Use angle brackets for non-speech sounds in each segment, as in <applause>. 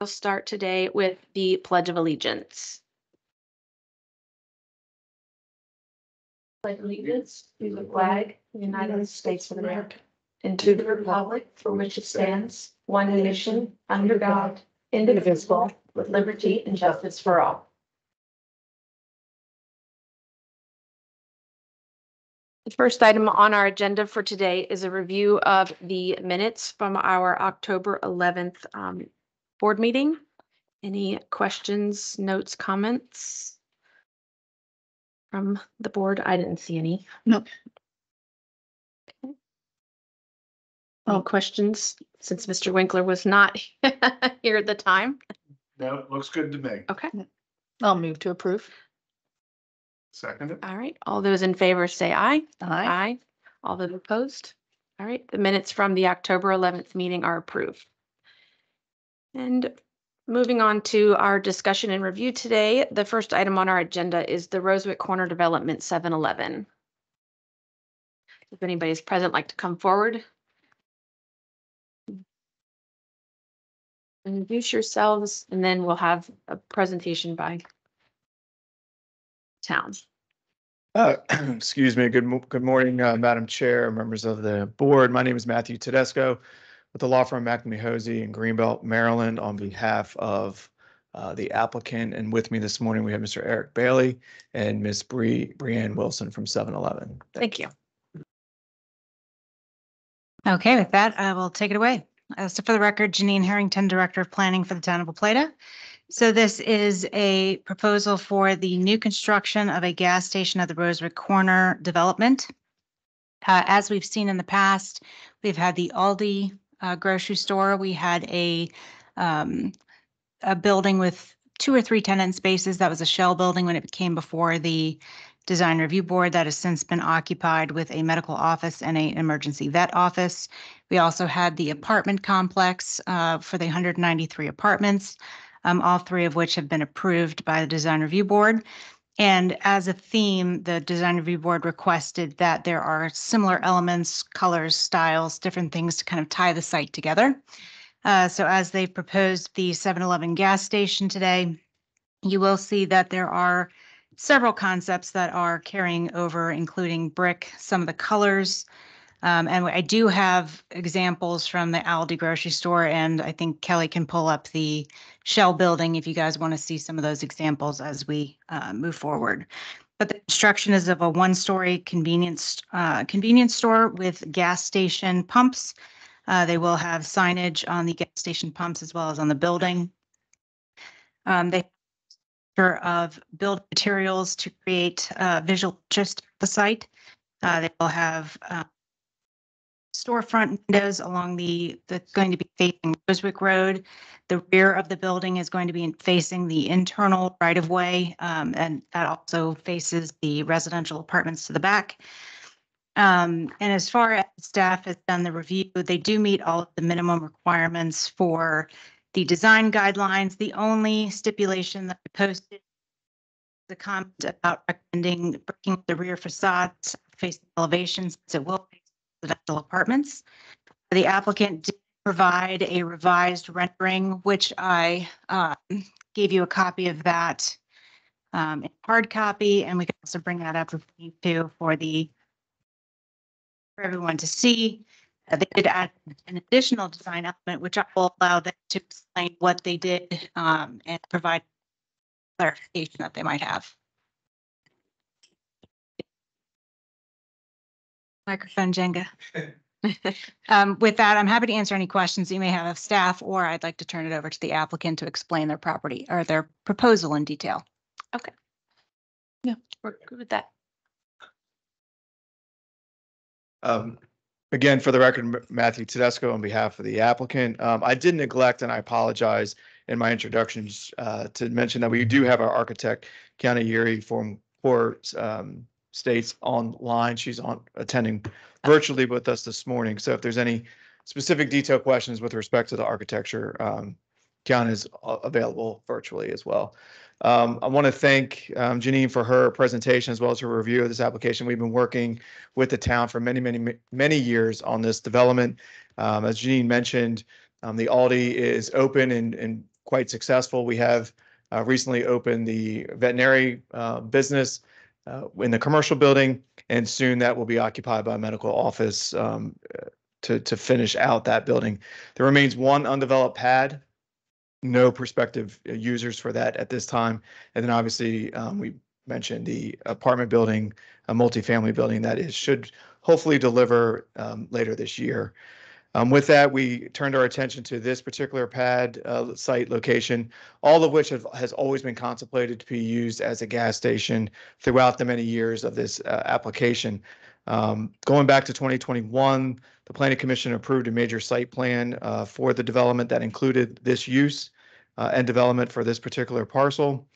We'll start today with the Pledge of Allegiance. Pledge allegiance to the flag of the United States of America and to the republic for which it stands, one nation, under God, indivisible, with liberty and justice for all. The first item on our agenda for today is a review of the minutes from our October eleventh um, board meeting. Any questions, notes, comments? From the board? I didn't see any. Nope. Okay. Any oh. questions, since Mr. Winkler was not <laughs> here at the time? No, it looks good to me. Okay, I'll move to approve. Second it. all right. All those in favor say aye. Aye. Aye. All those opposed? All right, the minutes from the October eleventh meeting are approved. And moving on to our discussion and review today, the first item on our agenda is the Rosewick Corner Development seven eleven. If anybody's present, like to come forward. Introduce yourselves, and then we'll have a presentation by town. Uh, <clears throat> Excuse me. Good, good morning, uh, Madam Chair, members of the board. My name is Matthew Tedesco with the law firm McNamee Hosey in Greenbelt, Maryland, on behalf of uh, the applicant. And with me this morning, we have Mr. Eric Bailey and Ms. Bree, Brianne Wilson from 7-Eleven. Thank you. Okay, with that, I will take it away. Uh, So for the record, Janine Harrington, Director of Planning for the Town of La Plata. So this is a proposal for the new construction of a gas station at the Rosewick Corner development. Uh, As we've seen in the past, we've had the Aldi uh, grocery store. We had a um, a building with two or three tenant spaces. That was a shell building when it came before the Design Review Board that has since been occupied with a medical office and a emergency vet office. We also had the apartment complex uh, for the 193 apartments, um, all three of which have been approved by the Design Review Board. And as a theme, the Design Review Board requested that there are similar elements, colors, styles, different things to kind of tie the site together. Uh, So as they proposed the 7-Eleven gas station today, you will see that there are several concepts that are carrying over, including brick, some of the colors. Um, and I do have examples from the Aldi grocery store, and I think Kelly can pull up the shell building if you guys want to see some of those examples as we uh, move forward. But the construction is of a one-story convenience uh, convenience store with gas station pumps. Uh, they will have signage on the gas station pumps as well as on the building. Um, they of build materials to create uh, visual just the site. Uh, They will have uh, storefront windows along the, that's going to be facing Rosewick Road. The rear of the building is going to be facing the internal right-of-way, um, and that also faces the residential apartments to the back. Um, And as far as staff has done the review, they do meet all of the minimum requirements for the design guidelines. The only stipulation that I posted the comment about recommending breaking the rear facades facing elevations, it will residential apartments. The applicant did provide a revised rendering, which I uh, gave you a copy of that um, in hard copy, and we can also bring that up if we need to for the for everyone to see. Uh, They did add an additional design element, which I will allow them to explain what they did um, and provide clarification that they might have. Microphone Jenga. <laughs> Um, With that, I'm happy to answer any questions you may have of staff, or I'd like to turn it over to the applicant to explain their property or their proposal in detail. Okay. Yeah, we're good with that. Um, Again, for the record, Matthew Tedesco on behalf of the applicant. Um, I did neglect, and I apologize in my introductions, uh, to mention that we do have our architect, Kiana Yuri from Core um, States online. She's on attending virtually with us this morning. So if there's any specific detail questions with respect to the architecture, um, Kiana is available virtually as well. Um, I want to thank um, Janine for her presentation as well as her review of this application. We've been working with the town for many, many, many years on this development. Um, as Janine mentioned, um, the Aldi is open and, and quite successful. We have uh, recently opened the veterinary uh, business uh, in the commercial building, and soon that will be occupied by a medical office um, to, to finish out that building. There remains one undeveloped pad. No prospective uh, users for that at this time. And then obviously, um, we mentioned the apartment building, a multifamily building that is, should hopefully deliver um, later this year. Um, with that, we turned our attention to this particular pad uh, site location, all of which have, has always been contemplated to be used as a gas station throughout the many years of this uh, application. Um, going back to 2021, the Planning Commission approved a major site plan uh, for the development that included this use uh, and development for this particular parcel.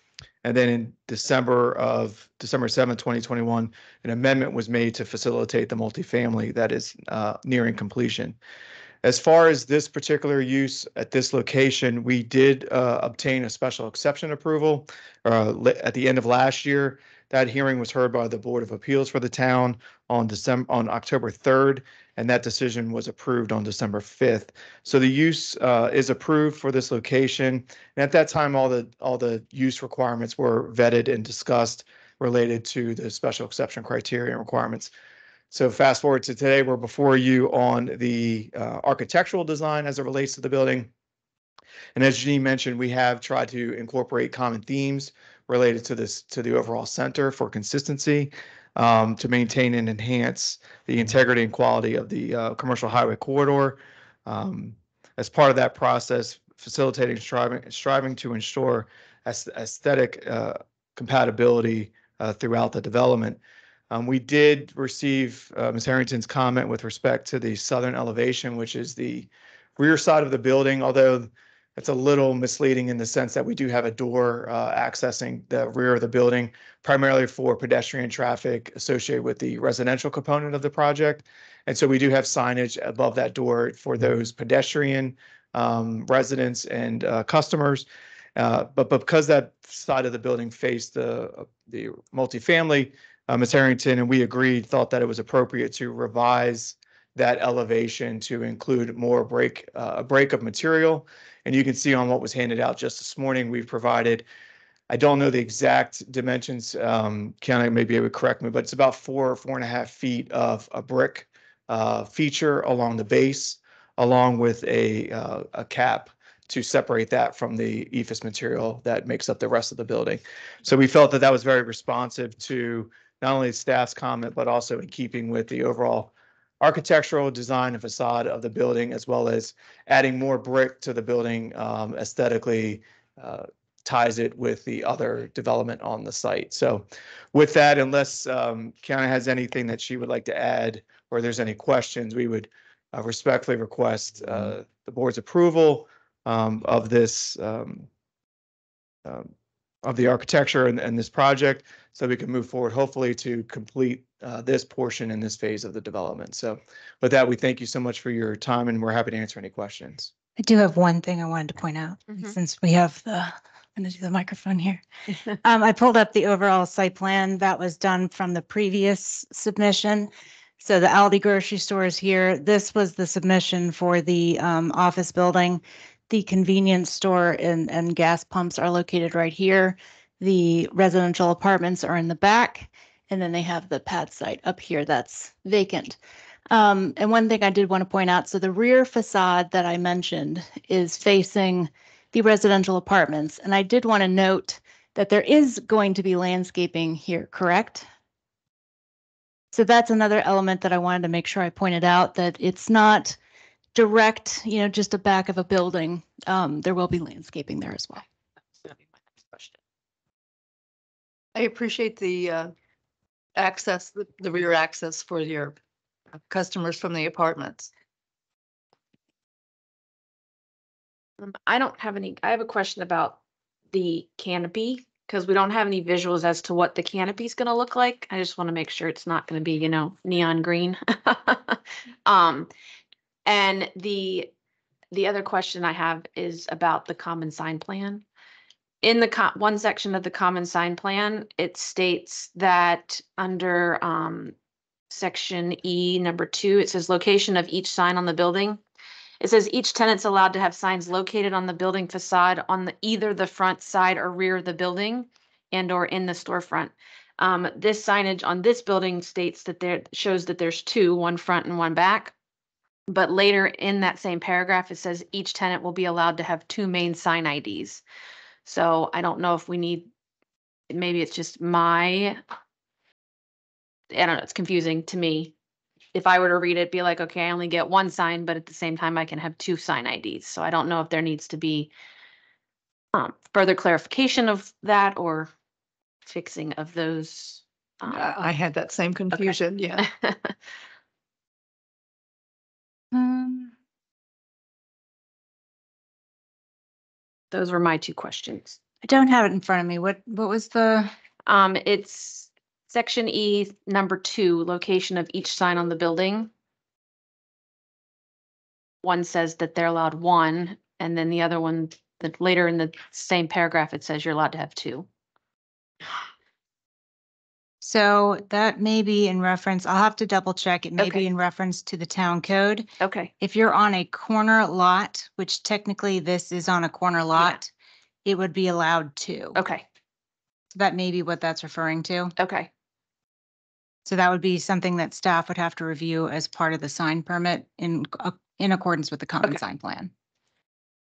And then in December of December 7, 2021, an amendment was made to facilitate the multifamily that is uh, nearing completion. As far as this particular use at this location, we did uh, obtain a special exception approval uh, at the end of last year. That hearing was heard by the Board of Appeals for the town on December, on October 3rd, and that decision was approved on December 5th. So the use uh, is approved for this location. And at that time, all the, all the use requirements were vetted and discussed related to the special exception criteria and requirements. So fast forward to today, we're before you on the uh, architectural design as it relates to the building. And as Janine mentioned, we have tried to incorporate common themes related to this, to the overall center for consistency um, to maintain and enhance the integrity and quality of the uh, commercial highway corridor. Um, As part of that process, facilitating, striving, striving to ensure aesthetic uh, compatibility uh, throughout the development. Um, we did receive uh, Ms. Harrington's comment with respect to the southern elevation, which is the rear side of the building, although it's a little misleading in the sense that we do have a door uh, accessing the rear of the building, primarily for pedestrian traffic associated with the residential component of the project. And so we do have signage above that door for those pedestrian um, residents and uh, customers. Uh, But but because that side of the building faced the, the multifamily, uh, Ms. Harrington and we agreed, thought that it was appropriate to revise that elevation to include more break, uh, a break of material. And you can see on what was handed out just this morning, we've provided, I don't know the exact dimensions, um, Kiana may be able to correct me, but it's about four, or four and a half feet of a brick uh, feature along the base, along with a, uh, a cap to separate that from the E EIFS material that makes up the rest of the building. So we felt that that was very responsive to not only staff's comment, but also in keeping with the overall architectural design and facade of the building, as well as adding more brick to the building um, aesthetically uh, ties it with the other development on the site. So with that, unless um, Kiana has anything that she would like to add, or there's any questions, we would uh, respectfully request uh, the board's approval um, of this um, um, of the architecture and, and this project, so we can move forward, hopefully to complete uh, this portion in this phase of the development. So with that, we thank you so much for your time and we're happy to answer any questions. I do have one thing I wanted to point out, Mhm. since we have the, I'm gonna do the microphone here. <laughs> Um, I pulled up the overall site plan that was done from the previous submission. So the Aldi grocery store is here. This was the submission for the, um, office building. The convenience store and, and gas pumps are located right here. The residential apartments are in the back. And then they have the pad site up here that's vacant. Um, and one thing I did want to point out, so the rear facade that I mentioned is facing the residential apartments. And I did want to note that there is going to be landscaping here, correct? So that's another element that I wanted to make sure I pointed out, that it's not direct, you know, just a back of a building. Um, there will be landscaping there as well. That's gonna be my next question. I appreciate the uh, access, the the rear access for your customers from the apartments. Um, I don't have any, I have a question about the canopy, because we don't have any visuals as to what the canopy is gonna look like. I just want to make sure it's not gonna be, you know, neon green. <laughs> Um, and the, the other question I have is about the common sign plan. In the one section of the common sign plan, it states that under, um, section E number two, it says location of each sign on the building. It says each tenant's allowed to have signs located on the building facade on the, either the front side or rear of the building and or in the storefront. Um, this signage on this building states that there, shows that there's two, one front and one back. But later in that same paragraph, it says each tenant will be allowed to have two main sign IDs. So I don't know if we need, maybe it's just my, I don't know, it's confusing to me. If I were to read it, be like, okay, I only get one sign, but at the same time, I can have two sign IDs. So I don't know if there needs to be um, further clarification of that or fixing of those. um, I, I had that same confusion, yeah. <laughs> Those were my two questions. I don't have it in front of me. What, what was the, Um, it's section E, number two, location of each sign on the building. One says that they're allowed one, and then the other one, that later in the same paragraph, it says you're allowed to have two. So that may be in reference, I'll have to double check. It may Okay. be in reference to the town code. Okay, If you're on a corner lot, which technically this is on a corner lot, it would be allowed to. okay, So That may be what that's referring to. okay, So that would be something that staff would have to review as part of the sign permit in, ac- in accordance with the common Okay. sign plan.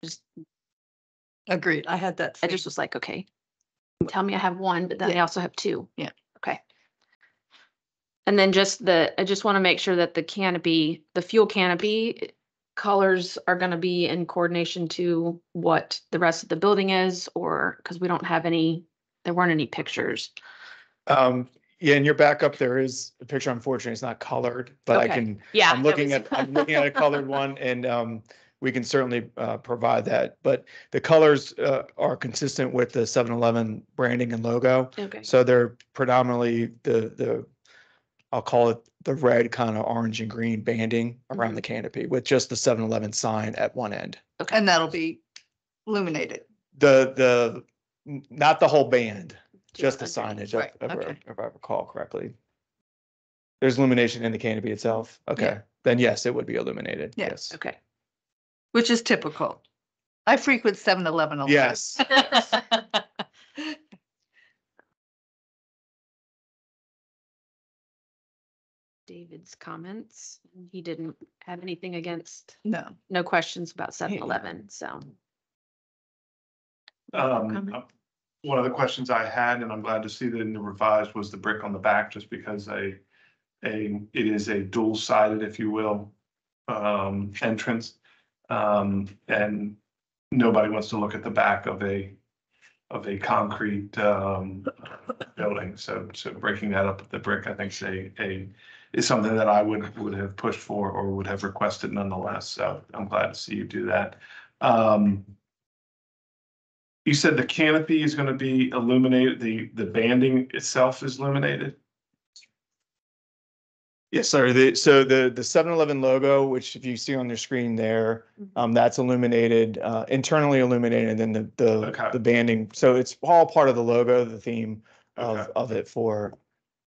just, Agreed. I had that. I same- just was like, okay. Tell me I have one, but then I also have two. Yeah. And then just the, I just want to make sure that the canopy, the fuel canopy colors are gonna be in coordination to what the rest of the building is, or, because we don't have any, there weren't any pictures. Um, yeah, in your backup, there is a picture. Unfortunately, it's not colored, but I Okay. can, Yeah. I'm that looking was- at, I'm looking at a <laughs> colored one and, um, we can certainly, uh, provide that. But the colors, uh, are consistent with the 7-Eleven branding and logo. Okay, So they're predominantly the, the, I'll call it the red kind of orange and green banding around mm-hmm. the canopy with just the 7-Eleven sign at one end. Okay, And that'll be illuminated. The, the, not the whole band, just the underneath, signage, if- right, if I- okay. if I recall correctly. There's illumination in the canopy itself. Okay, then yes, it would be illuminated. Yeah, Yes. okay. Which is typical. I frequent 7-Eleven a lot. Yes. <laughs> <laughs> David's comments, he didn't have anything against, No. no questions about seven eleven, so. Um, Comment? uh, one of the questions I had, and I'm glad to see that in the revised, was the brick on the back, just because a, a, it is a dual sided, if you will, um, entrance. Um, and nobody wants to look at the back of a, of a concrete, um, building. So, so breaking that up with the brick, I think is a, a, is something that I would, would have pushed for or would have requested nonetheless. So I'm glad to see you do that. Um, you said the canopy is gonna be illuminated, the, the banding itself is illuminated? Yes, sir. The, so the, the 7-Eleven logo, which if you see on your screen there, Mhm. um, that's illuminated, uh, internally illuminated, and then the, the, Okay. the banding. So it's all part of the logo, the theme of, Okay. of it for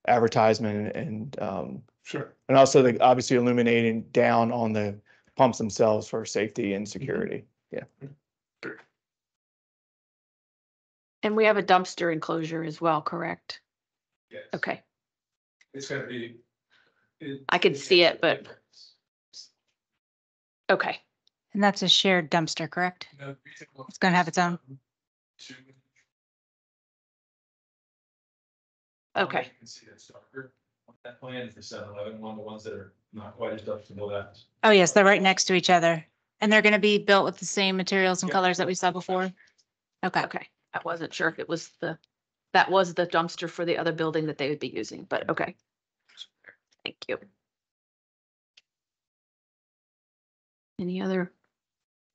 advertisement and, um, Sure. and also the, obviously illuminating down on the pumps themselves for safety and security. Yeah. And we have a dumpster enclosure as well, correct? Yes. Okay, It's gonna be. I could see it, but- okay, And that's a shared dumpster, correct? It's gonna have its own. Okay, You can see that's darker. on That plan for seven eleven, one of the ones that are not quite as dark to the that. Oh, yes, they're right next to each other. And they're gonna be built with the same materials and Yep. colors that we saw before? Okay. okay. I wasn't sure if it was the, that was the dumpster for the other building that they would be using, but okay. Thank you. Any other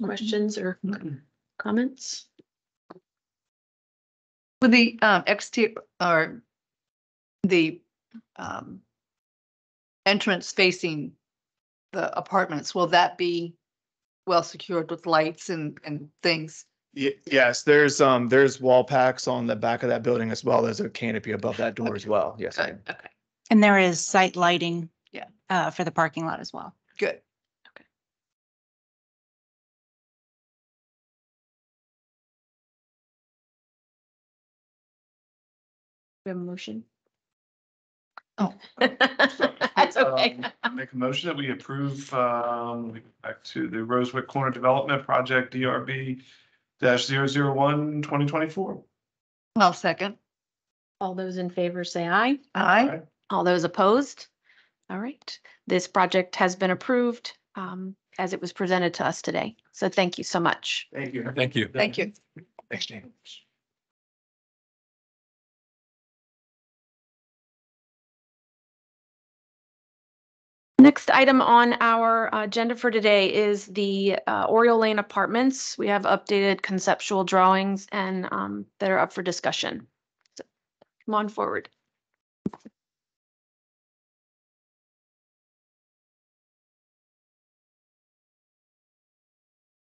questions or comments? With the um exterior or the um, entrance facing the apartments, will that be well secured with lights and, and things? Yes, there's, um, there's wall packs on the back of that building as well. There's a canopy above that door as well. Yes. Okay, And there is site lighting. Yeah. Uh, for the parking lot as well. good. We have a motion. Oh. <laughs> That's okay. Um, Make a motion that we approve, um, we go back to the Rosewick Corner Development Project, DRB dash zero zero one, twenty twenty-four. I'll second. All those in favor say aye. Aye. All those opposed? All right, this project has been approved um, as it was presented to us today. So thank you so much. Thank you. Thank you. Thank you. Thanks, James. Next item on our agenda for today is the uh, Oriole Lane Apartments. We have updated conceptual drawings and um, that are up for discussion. So, Come on forward.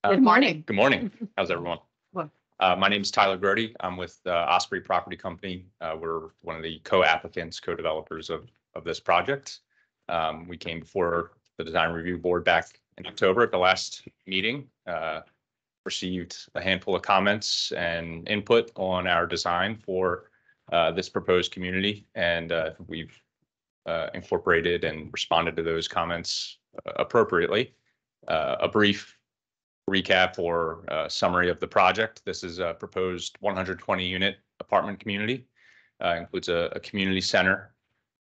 Good morning. Good morning. How's everyone? Well. Uh, my name is Tyler Grody. I'm with uh, Osprey Property Company. Uh, we're one of the co-applicants, co-developers of, of this project. Um, we came before the design review board back in October at the last meeting. Uh, received a handful of comments and input on our design for uh, this proposed community, and uh, we've uh, incorporated and responded to those comments uh, appropriately. Uh, a brief recap or summary of the project. This is a proposed 120 unit apartment community. Includes a, a community center.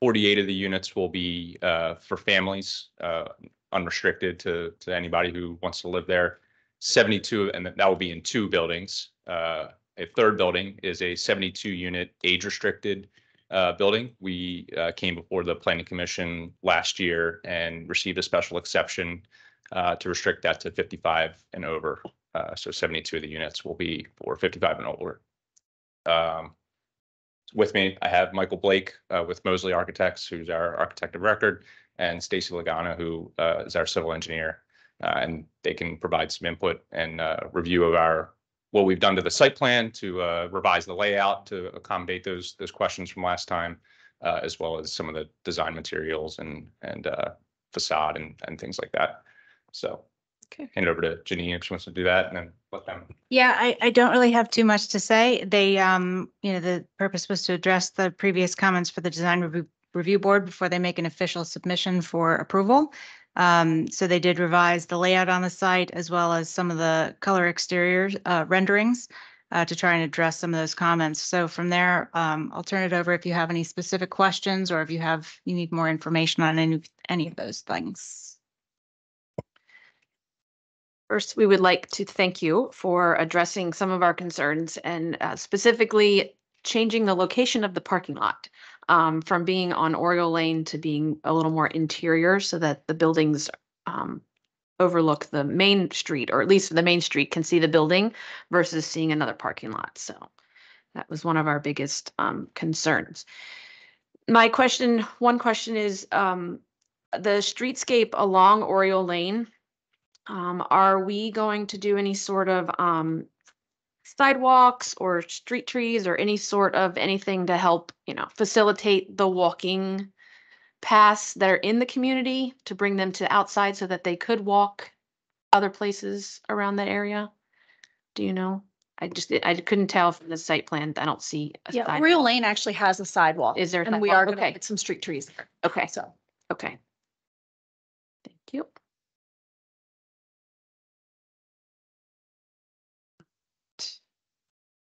48 of the units will be uh, for families, uh, unrestricted to, to anybody who wants to live there. 72, and that will be in two buildings. Uh, A third building is a 72 unit age restricted uh, building. We uh, came before the planning commission last year and received a special exception uh, to restrict that to 55 and over. So 72 of the units will be for 55 and older. Um, With me, I have Michael Blake uh, with Moseley Architects, who's our architect of record, and Stacy Lagana, who uh, is our civil engineer. Uh, And they can provide some input and uh, review of our, what we've done to the site plan to uh, revise the layout to accommodate those, those questions from last time, uh, as well as some of the design materials and, and facade and, and things like that. So. Okay. Hand it over to Janine if she wants to do that and then let them. Yeah, I, I don't really have too much to say. They, um, you know, the purpose was to address the previous comments for the design review, review board before they make an official submission for approval. Um, so they did revise the layout on the site as well as some of the color exterior uh, renderings uh, to try and address some of those comments. So from there, um, I'll turn it over if you have any specific questions or if you have, you need more information on any, any of those things. First, we would like to thank you for addressing some of our concerns and uh, specifically changing the location of the parking lot um, from being on Oriole Lane to being a little more interior so that the buildings um, overlook the main street, or at least the main street can see the building versus seeing another parking lot. So that was one of our biggest um, concerns. My question, one question is um, the streetscape along Oriole Lane. Um, are we going to do any sort of, um, sidewalks or street trees or any sort of anything to help, you know, facilitate the walking paths that are in the community to bring them to outside so that they could walk other places around that area? Do you know? I just, I couldn't tell from the site plan. I don't see. a Yeah, sidewalk. Oriole Lane actually has a sidewalk. Is there a And we sidewalk? are gonna Okay. put some street trees there, Okay, so. okay. Thank you.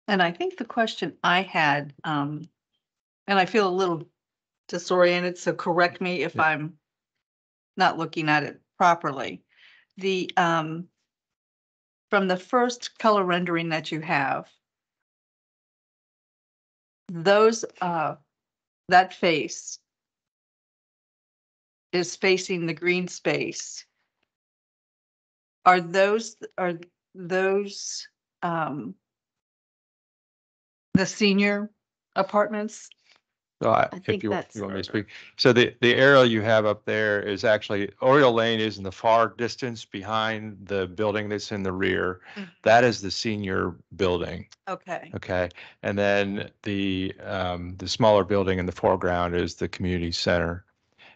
And I think the question I had, um, and I feel a little disoriented, so correct me if I'm not looking at it properly. The, um, from the first color rendering that you have, those, uh, that face is facing the green space. Are those, are those, um, the senior apartments? So I, I if think you, that's- you want me to speak, so the, the arrow you have up there is actually Oriole Lane is in the far distance behind the building that's in the rear. Mhm. That is the senior building, Okay. okay? And then the, um, the smaller building in the foreground is the community center.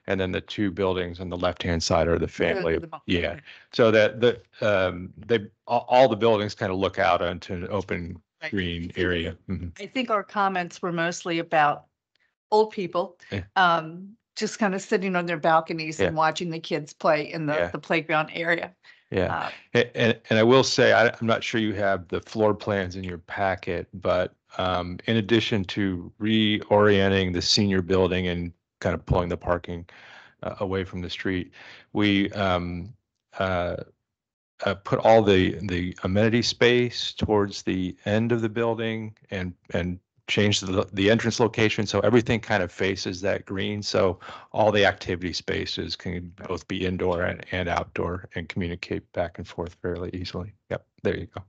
And then the two buildings on the left-hand side are the family, yeah. So that, the, um, they, all, all the buildings kind of look out onto an open Right. green area. Mhm. I think our comments were mostly about old people, Yeah. um, just kind of sitting on their balconies and watching the kids play in the, Yeah. the playground area. Yeah. Uh, A- And, and I will say, I, I'm not sure you have the floor plans in your packet, but um, in addition to reorienting the senior building and kind of pulling the parking uh, away from the street, we um, uh, uh, put all the, the amenity space towards the end of the building and, and change the, the entrance location. So everything kind of faces that green. So all the activity spaces can both be indoor and, and outdoor and communicate back and forth fairly easily. Yep, there you go.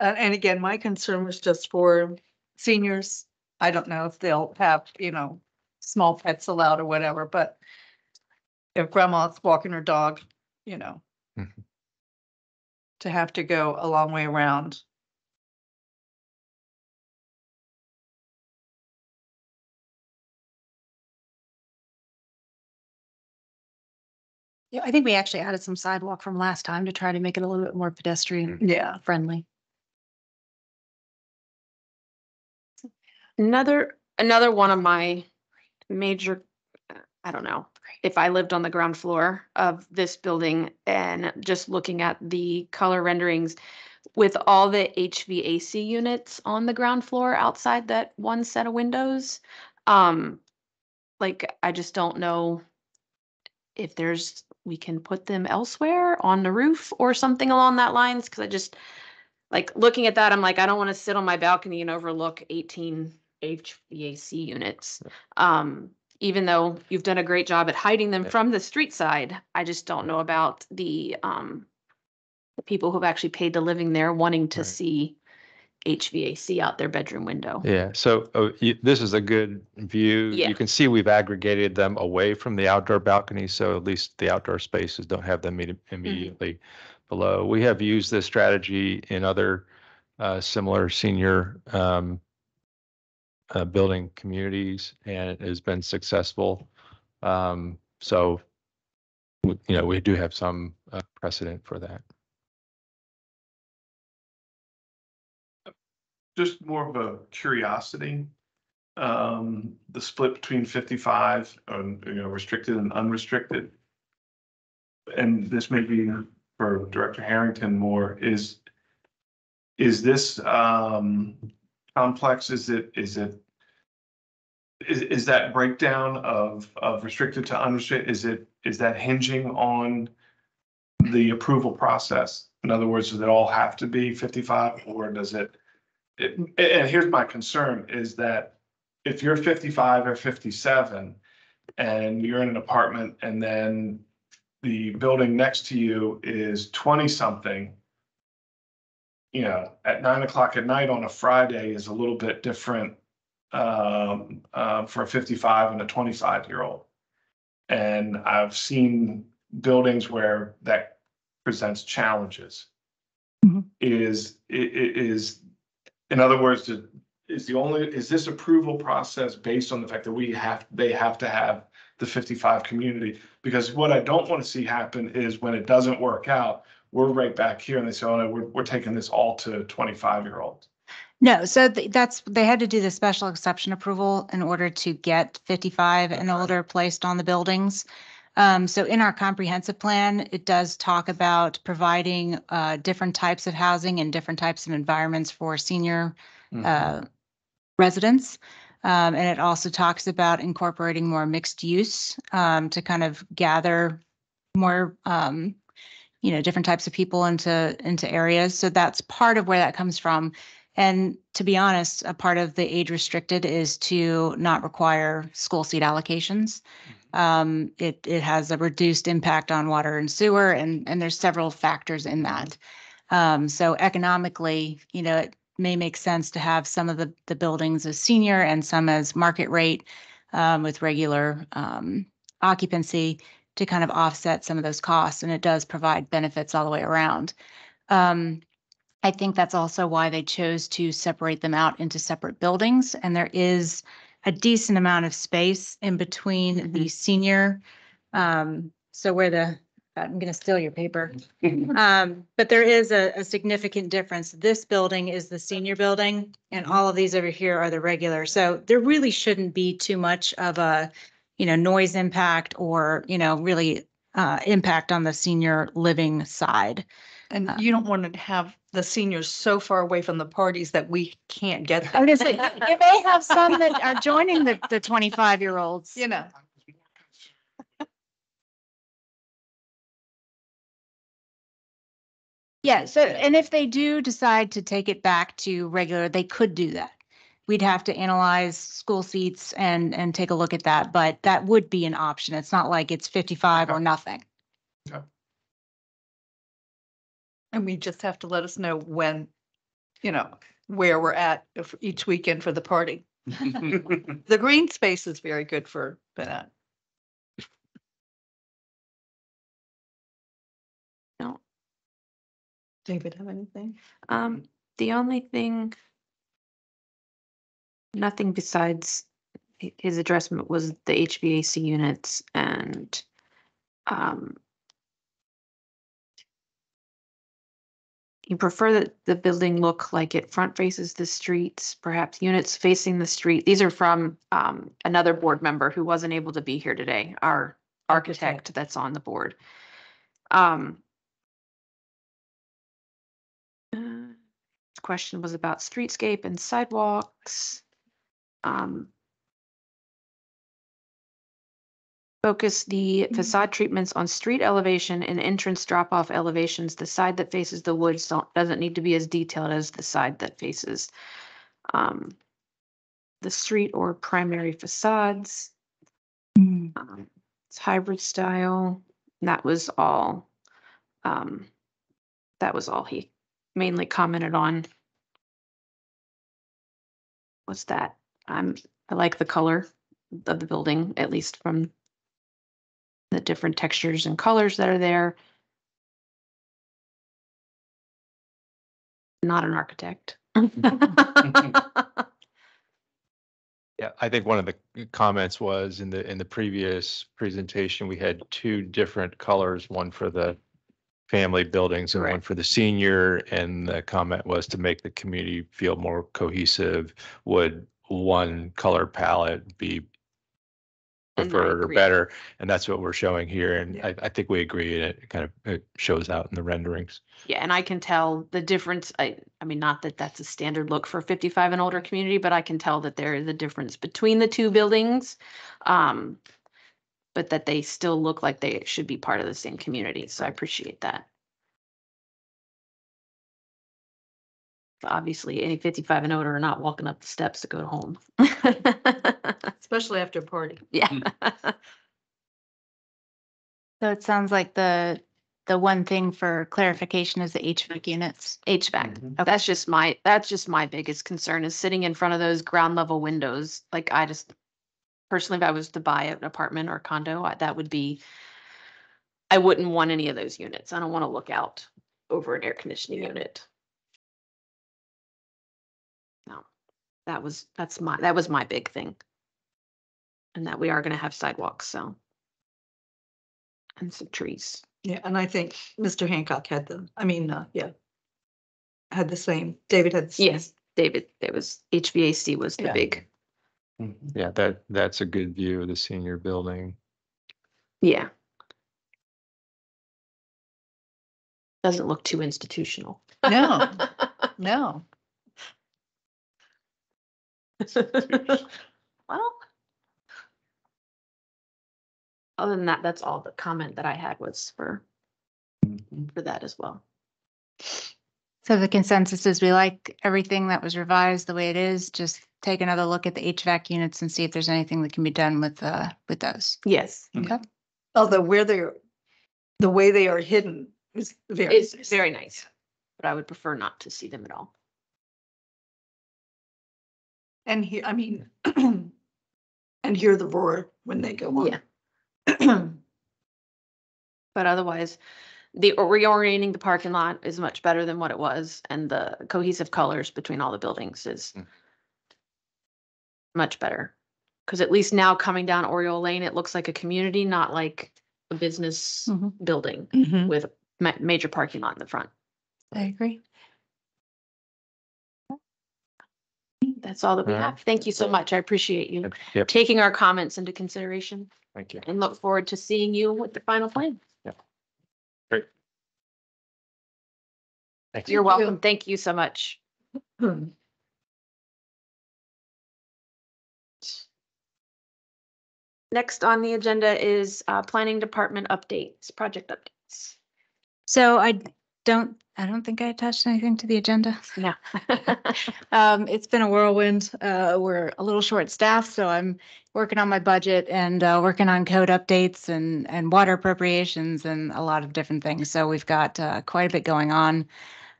And, and again, my concern was just for seniors. I don't know if they'll have, you know, small pets allowed or whatever, but if grandma's walking her dog, you know, Mhm. to have to go a long way around. Yeah, I think we actually added some sidewalk from last time to try to make it a little bit more pedestrian Yeah. friendly. Another, another one of my major, I don't know, if I lived on the ground floor of this building and just looking at the color renderings with all the HVAC units on the ground floor outside that one set of windows, um, like, I just don't know if there's, we can put them elsewhere on the roof or something along that lines, because I just, like, looking at that, I'm like, I don't want to sit on my balcony and overlook eighteen HVAC units. Um, even though you've done a great job at hiding them from the street side, I just don't know about the, um, the people who've actually paid to living there wanting to Right. see HVAC out their bedroom window. Yeah, so uh, y- this is a good view. Yeah. You can see we've aggregated them away from the outdoor balconies, so at least the outdoor spaces don't have them imme- immediately below. We have used this strategy in other uh, similar senior um, uh, building communities, and it has been successful. Um, So, you know, we do have some uh, precedent for that. just more of a curiosity. Um, the split between fifty-five and, you know, restricted and unrestricted. And this may be for Director Harrington more, is, is this, um, complex, is it, is it? Is, is that breakdown of, of restricted to unrestricted, is it, is that hinging on the approval process? In other words, does it all have to be fifty-five or does it? it, and here's my concern is that if you're fifty-five or fifty-seven and you're in an apartment and then the building next to you is twenty-something, you know, at nine o'clock at night on a Friday is a little bit different um, uh, for a fifty-five and a twenty-five-year-old. And I've seen buildings where that presents challenges. Mhm. Is, is in other words, is the only, is this approval process based on the fact that we have, they have to have the fifty-five community? Because what I don't want to see happen is when it doesn't work out, we're right back here and they say, oh, no, we're, we're taking this all to twenty-five-year-olds. No, so th- that's, they had to do the special exception approval in order to get fifty-five and older placed on the buildings. Um, so in our comprehensive plan, it does talk about providing, uh, different types of housing and different types of environments for senior, uh, residents. Um, and it also talks about incorporating more mixed use, um, to kind of gather more, um, you know, different types of people into, into areas. So that's part of where that comes from. And to be honest, a part of the age restricted is to not require school seat allocations. Um, it, it has a reduced impact on water and sewer and, and there's several factors in that. Um, so economically, you know, it may make sense to have some of the, the buildings as senior and some as market rate um, with regular um, occupancy to kind of offset some of those costs. And it does provide benefits all the way around. Um, I think that's also why they chose to separate them out into separate buildings. And there is a decent amount of space in between the senior Um, so where the, I'm gonna steal your paper. <laughs> Um, but there is a, a significant difference. This building is the senior building and all of these over here are the regular. So there really shouldn't be too much of a, you know, noise impact or, you know, really uh, impact on the senior living side. And Uh, you don't want to have the seniors so far away from the parties that we can't get I'm gonna say, you may have some that are <laughs> joining the, the twenty-five year olds. you know. Yeah, so, and if they do decide to take it back to regular, they could do that. We'd have to analyze school seats and, and take a look at that, but that would be an option. It's not like it's fifty-five or nothing. Okay. nothing. And we just have to let us know when, you know, where we're at if- each weekend for the party. <laughs> <laughs> The green space is very good for that. No. David, have anything? Um, the only thing. Nothing besides his addressment was the HVAC units and, um. You prefer that the building look like it front faces the streets, perhaps units facing the street. These are from, um, another board member who wasn't able to be here today, our Architect. architect that's on the board. Um. Uh, Question was about streetscape and sidewalks. Um. Focus the facade treatments on street elevation and entrance drop-off elevations. The side that faces the woods don't, doesn't need to be as detailed as the side that faces. Um. The street or primary facades. Um, It's hybrid style. That was all. Um. That was all he mainly commented on. What's that? I'm, I like the color of the building, at least from the different textures and colors that are there. Not an architect. <laughs> Yeah, I think one of the comments was in the, in the previous presentation, we had two different colors, one for the family buildings and one Correct. for the senior, and the comment was to make the community feel more cohesive, would one color palette be And I preferred or agree. better? And that's what we're showing here, and Yeah. I, I think we agree, and it kind of, it shows out in the renderings. Yeah, and I can tell the difference. I, I mean, not that that's a standard look for fifty-five and older community, but I can tell that there is a difference between the two buildings. Um, but that they still look like they should be part of the same community, so I appreciate that. Obviously, any fifty-five and older are not walking up the steps to go home. <laughs> Especially after a party. Yeah. Mm. <laughs> So it sounds like the, the one thing for clarification is the HVAC units. HVAC. Mm-hmm. That's just my, that's just my biggest concern is sitting in front of those ground level windows. Like I just, personally, if I was to buy an apartment or condo, I- that would be, I wouldn't want any of those units. I don't want to look out over an air conditioning unit. That was, that's my, that was my big thing. And that we are going to have sidewalks, so. And some trees. Yeah, and I think Mr. Hancock had the, I mean, uh, yeah. Had the same, David had. the same. Yes, David, it was HVAC was the Yeah. big, Yeah, that, that's a good view of the senior building. yeah. Doesn't look too institutional. No, <laughs> no. <laughs> Well. Other than that, that's all the comment that I had was for, for that as well. So the consensus is we like everything that was revised the way it is, just take another look at the HVAC units and see if there's anything that can be done with, uh, with those. Yes, Okay. Although where they're, the way they are hidden is very. it's nice. very nice, but I would prefer not to see them at all. And hear, I mean, <clears throat> and hear the roar when they go on. Yeah. <clears throat> But otherwise, the reorienting the parking lot is much better than what it was, and the cohesive colors between all the buildings is Mm. much better Because at least now coming down Oriole Lane, it looks like a community, not like a business Mhm. building Mhm. with ma- major parking lot in the front. I agree. That's all that we All right. have. Thank you so much. I appreciate you Yep, taking our comments into consideration thank you. and look forward to seeing you with the final plan. Great. Thank You're welcome. Thank you so much. <clears throat> Next on the agenda is uh, Planning Department updates, project updates. So I don't, I don't think I touched anything to the agenda. No. <laughs> <laughs> Um, it's been a whirlwind. Uh, we're a little short staffed, so I'm working on my budget and, uh, working on code updates and, and water appropriations and a lot of different things. So we've got, uh, quite a bit going on.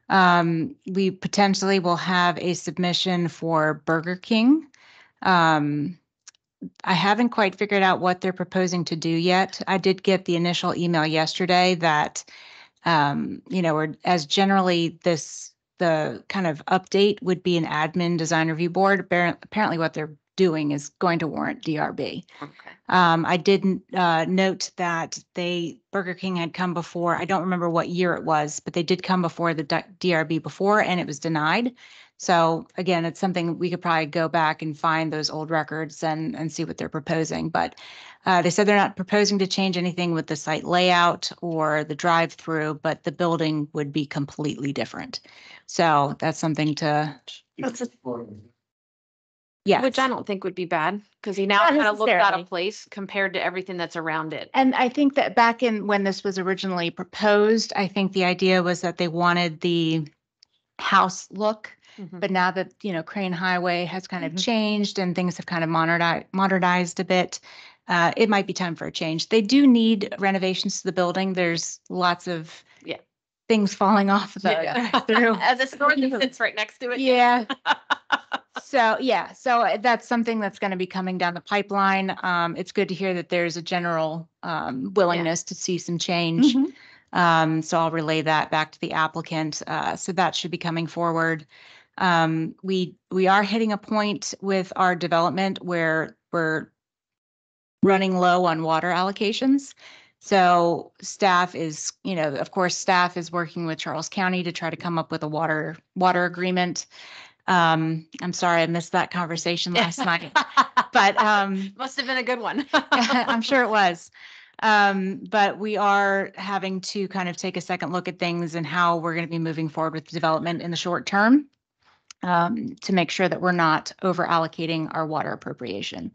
Um, we potentially will have a submission for Burger King. Um, I haven't quite figured out what they're proposing to do yet. I did get the initial email yesterday that, um, you know, or as generally this, the kind of update would be an admin design review board. Apparently what they're doing is going to warrant DRB. Okay. Um, I didn't, uh, note that they, Burger King had come before, I don't remember what year it was, but they did come before the D- DRB before and it was denied. So again, it's something we could probably go back and find those old records and, and see what they're proposing. But uh, they said they're not proposing to change anything with the site layout or the drive-through, but the building would be completely different. So that's something to, That's a- yeah. Which I don't think would be bad, because he now Not kind of looks out of place compared to everything that's around it. And I think that back in when this was originally proposed, I think the idea was that they wanted the house look. Mhm. But now that, you know, Crain Highway has kind of Mhm. changed and things have kind of modernized, modernized a bit, uh, it might be time for a change. They do need renovations to the building. There's lots of. Things falling off the Yeah. <laughs> through. As a that sits right next to it. Yeah. <laughs> So, yeah, so uh, that's something that's going to be coming down the pipeline. Um, it's good to hear that there's a general, um, willingness to see some change. Mhm. Um, so I'll relay that back to the applicant. Uh, so that should be coming forward. Um, we, we are hitting a point with our development where we're running low on water allocations. So staff is, you know, of course, staff is working with Charles County to try to come up with a water, water agreement. Um, I'm sorry, I missed that conversation last night, <laughs> but, um, Must have been a good one. <laughs> I'm sure it was. Um, but we are having to kind of take a second look at things and how we're going to be moving forward with development in the short term. Um, to make sure that we're not over allocating our water appropriation.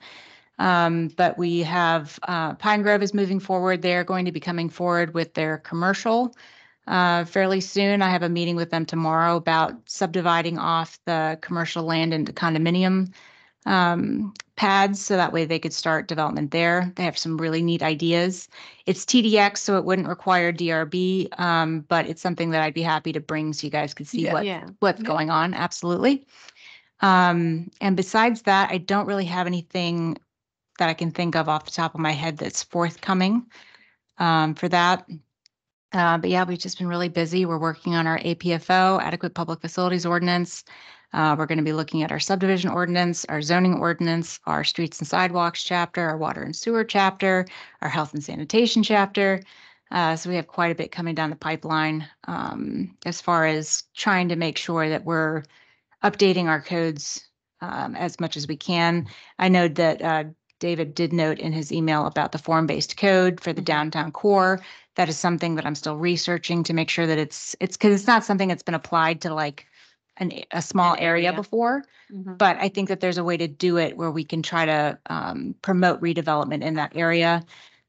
Um, but we have, uh, Pine Grove is moving forward. They're going to be coming forward with their commercial. Uh, fairly soon. I have a meeting with them tomorrow about subdividing off the commercial land into condominium um, pads, so that way they could start development there. They have some really neat ideas. It's TDX, so it wouldn't require DRB, um, but it's something that I'd be happy to bring so you guys could see Yeah. what, Yeah. what's Yeah. going on, absolutely. Um, and besides that, I don't really have anything that I can think of off the top of my head that's forthcoming um, for that. Uh, but yeah, we've just been really busy. We're working on our APFO, adequate public facilities ordinance. Uh, we're going to be looking at our subdivision ordinance, our zoning ordinance, our streets and sidewalks chapter, our water and sewer chapter, our health and sanitation chapter. Uh, so we have quite a bit coming down the pipeline um, as far as trying to make sure that we're updating our codes um, as much as we can. I know that uh, David did note in his email about the form-based code for the Mhm. downtown core. That is something that I'm still researching to make sure that it's, it's, because it's not something that's been applied to like an, a small An area area. before. Mhm. But I think that there's a way to do it where we can try to um, promote redevelopment in that area.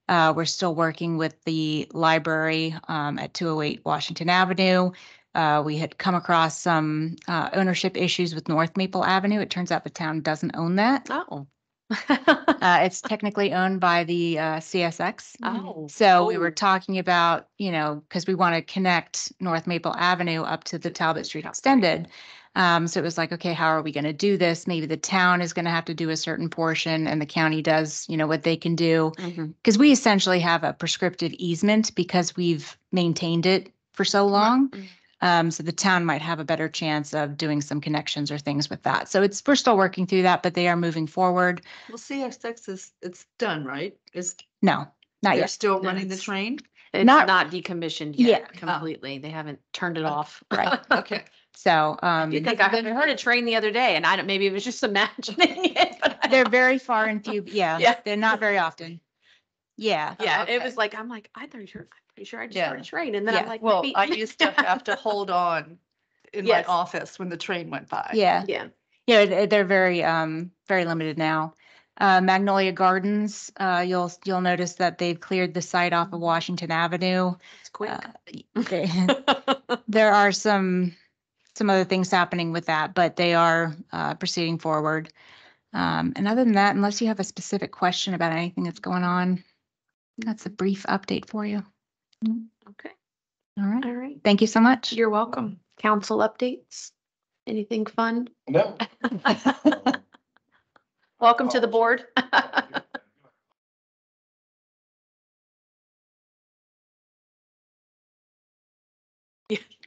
Uh, we're still working with the library um, at 208 Washington Avenue. Uh, we had come across some uh, ownership issues with North Maple Avenue. It turns out the town doesn't own that. Oh. <laughs> Uh, it's technically owned by the uh, CSX. Oh. So we were talking about, you know, because we want to connect North Maple Avenue up to the Talbot Street Extended. Um, so it was like, okay, how are we going to do this? Maybe the town is going to have to do a certain portion and the county does, you know, what they can do. Because we essentially have a prescriptive easement because we've maintained it for so long. Mm. Um, so the town might have a better chance of doing some connections or things with that. So it's, we're still working through that, but they are moving forward. Well, CSX is, it's done, right? Is, No, not they're yet. still No, running the it's- train? It's Not- not decommissioned Yeah. yet Oh. completely. They haven't turned it off. <laughs> Right. <laughs> Okay. So, um, You think I I heard a train the other day and I don't, maybe it was just <laughs> imagining it, but. I they're very far and few, yeah, Yeah. they're not very often. Yeah. Yeah, it okay. was like, I'm like, I thought you were, I'm pretty sure I just Yeah. heard a train and then I'm Yeah. like. Well, maybe- I used to have to <laughs> hold on in my Yes. office when the train went by. Yeah. Yeah. Yeah, they- they're very, um, very limited now. Uh, Magnolia Gardens, uh, you'll, you'll notice that they've cleared the site off of Washington Avenue. It's quick. Uh, they- <laughs> <laughs> There are some, some other things happening with that, but they are, uh, proceeding forward. Um, and other than that, unless you have a specific question about anything that's going on, that's a brief update for you. Okay, All right. all right. Thank you so much. You're welcome. Council updates? Anything fun? No. <laughs> Welcome to the board.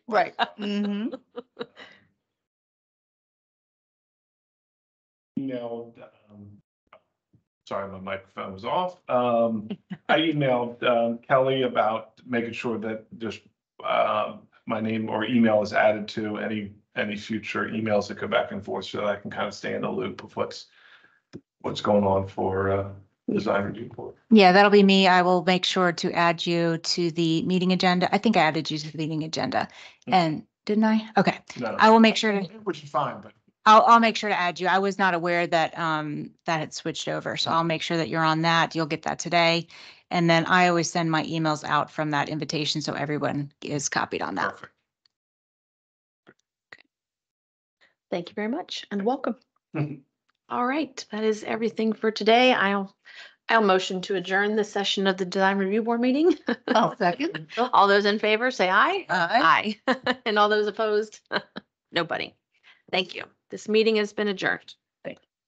Right. hmm emailed, um, sorry, my microphone was off. Um, I emailed, um, Kelly about making sure that just, um, my name or email is added to any, any future emails that go back and forth so that I can kind of stay in the loop of what's, what's going on for, uh, design review board. Yeah, that'll be me. I will make sure to add you to the meeting agenda. I think I added you to the meeting agenda. Mm. And didn't I? Okay, No, I will make sure to, Which is fine, but I'll, I'll make sure to add you. I was not aware that, um, that had switched over. So I'll make sure that you're on that. You'll get that today. And then I always send my emails out from that invitation, so everyone is copied on that. perfect. Thank you very much and welcome. Mhm. All right, that is everything for today. I'll, I'll motion to adjourn the session of the design review board meeting. Oh, second. <laughs> All those in favor, say aye. Aye. Aye. <laughs> And all those opposed? <laughs> Nobody. Thank you. This meeting has been adjourned.